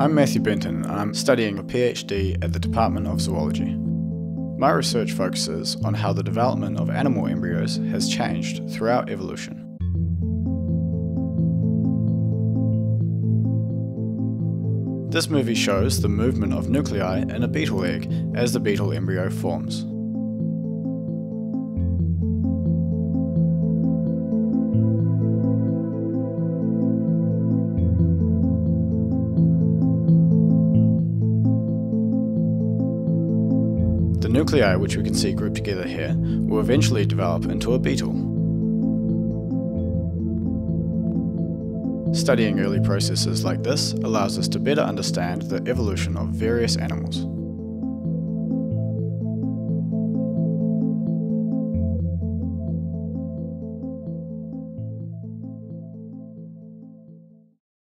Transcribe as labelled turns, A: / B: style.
A: I'm Matthew Benton and I'm studying a PhD at the Department of Zoology. My research focuses on how the development of animal embryos has changed throughout evolution. This movie shows the movement of nuclei in a beetle egg as the beetle embryo forms. The nuclei which we can see grouped together here will eventually develop into a beetle. Studying early processes like this allows us to better understand the evolution of various animals.